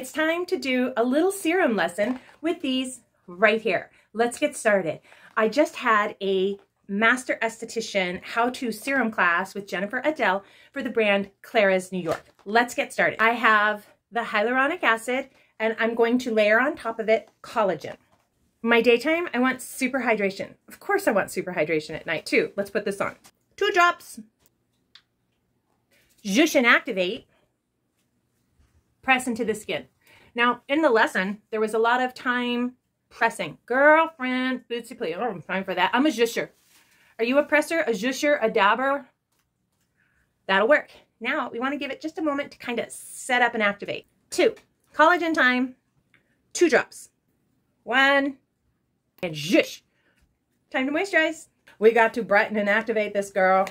it's time to do a little serum lesson with these right here. Let's get started. I just had a master esthetician how-to serum class with Jennifer Adele for the brand Clara's New York. Let's get started. I have the hyaluronic acid and I'm going to layer on top of it collagen. My daytime, I want super hydration. Of course I want super hydration at night too. Let's put this on. Two drops. Zhoosh and activate. Press into the skin. Now, in the lesson, there was a lot of time pressing. Girlfriend, bootsy please. Oh, I don't have time for that. I'm a zhoosher. Are you a presser, a zhoosher, a dabber? That'll work. Now, we want to give it just a moment to kind of set up and activate. Two, collagen time. Two drops. One, and zhoosh. Time to moisturize. We got to brighten and activate this girl.